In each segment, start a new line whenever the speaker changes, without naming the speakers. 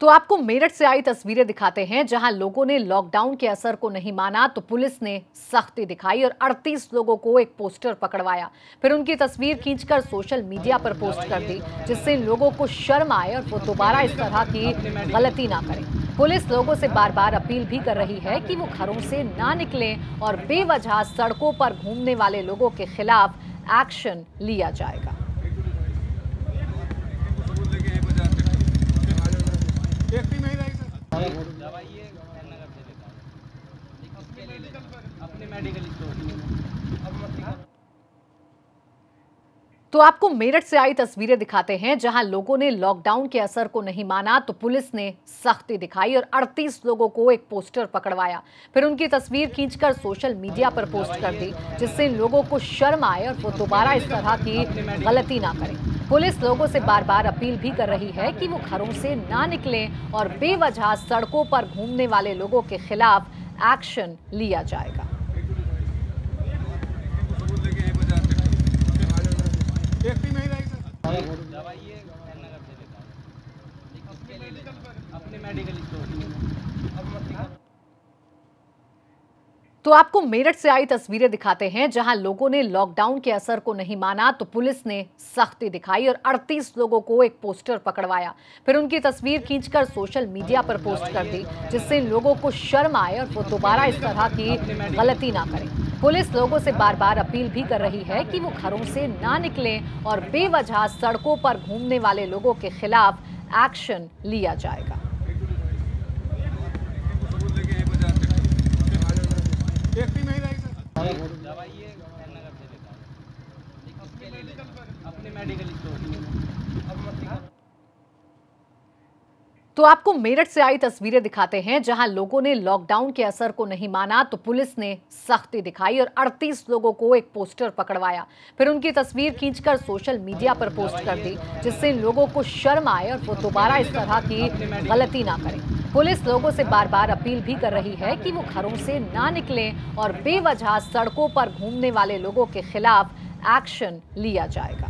तो आपको मेरठ से आई तस्वीरें दिखाते हैं, जहाँ लोगों ने लॉकडाउन के असर को नहीं माना तो पुलिस ने सख्ती दिखाई और 38 लोगों को एक पोस्टर पकड़वाया। फिर उनकी तस्वीर खींचकर सोशल मीडिया पर पोस्ट कर दी, जिससे इन लोगों को शर्म आए और वो दोबारा इस तरह की गलती ना करें। पुलिस लोगों से बार बार अपील भी कर रही है कि वो घरों से ना निकलें और बेवजह सड़कों पर घूमने वाले लोगों के खिलाफ एक्शन लिया जाएगा।
ही
हूँ स्टोर
तो आपको मेरठ से आई तस्वीरें दिखाते हैं, जहाँ लोगों ने लॉकडाउन के असर को नहीं माना तो पुलिस ने सख्ती दिखाई और 38 लोगों को एक पोस्टर पकड़वाया। फिर उनकी तस्वीर खींचकर सोशल मीडिया पर पोस्ट कर दी, जिससे लोगों को शर्म आए और वो दोबारा इस तरह की गलती ना करें। पुलिस लोगों से बार बार अपील भी कर रही है कि वो घरों से ना निकलें और बेवजह सड़कों पर घूमने वाले लोगों के खिलाफ एक्शन लिया जाएगा।
सेफ्टी में ही रहेगी सर
दवाइए नगर से लेता हूँ उसके लिए अपने मेडिकल स्टोर अब मत
तो आपको मेरठ से आई तस्वीरें दिखाते हैं जहाँ लोगों ने लॉकडाउन के असर को नहीं माना तो पुलिस ने सख्ती दिखाई और 38 लोगों को एक पोस्टर पकड़वाया। फिर उनकी तस्वीर खींचकर सोशल मीडिया पर पोस्ट कर दी, जिससे लोगों को शर्म आए और वो दोबारा इस तरह की गलती ना करें। पुलिस लोगों से बार बार अपील भी कर रही है कि वो घरों से ना निकलें और बेवजह सड़कों पर घूमने वाले लोगों के खिलाफ एक्शन लिया जाएगा
सेफ्टी में ही रहेगी
हूँ। अपने मेडिकल स्टोर अब मत
तो आपको मेरठ से आई तस्वीरें दिखाते हैं जहाँ लोगों ने लॉकडाउन के असर को नहीं माना तो पुलिस ने सख्ती दिखाई और 38 लोगों को एक पोस्टर पकड़वाया। फिर उनकी तस्वीर खींचकर सोशल मीडिया पर पोस्ट कर दी जिससे लोगों को शर्म आए और वो दोबारा इस तरह की गलती ना करें। पुलिस लोगों से बार बार अपील भी कर रही है कि वो घरों से ना निकलें और बेवजह सड़कों पर घूमने वाले लोगों के खिलाफ एक्शन लिया जाएगा।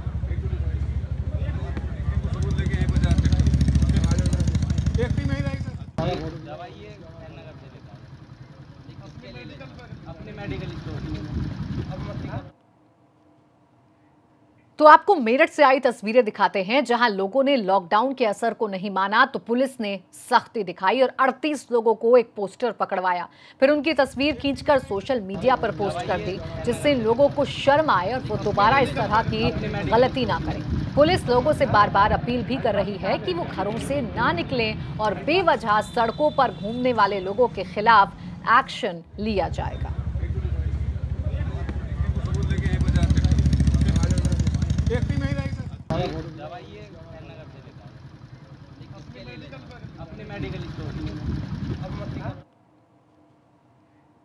सेफ्टी में ही रहेगी सर
दवाइए नगर से लेता हूँ उसके लिए अपने मेडिकल स्टोर अब मत
तो आपको मेरठ से आई तस्वीरें दिखाते हैं, जहाँ लोगों ने लॉकडाउन के असर को नहीं माना तो पुलिस ने सख्ती दिखाई और 38 लोगों को एक पोस्टर पकड़वाया। फिर उनकी तस्वीर खींचकर सोशल मीडिया पर पोस्ट कर दी, जिससे लोगों को शर्म आए और वो दोबारा इस तरह की गलती ना करें। पुलिस लोगों से बार बार अपील भी कर रही है कि वो घरों से ना निकलें और बेवजह सड़कों पर घूमने वाले लोगों के खिलाफ एक्शन लिया जाएगा
सेफ्टी में ही रहेगी
ये अपने मेडिकल स्टोर अब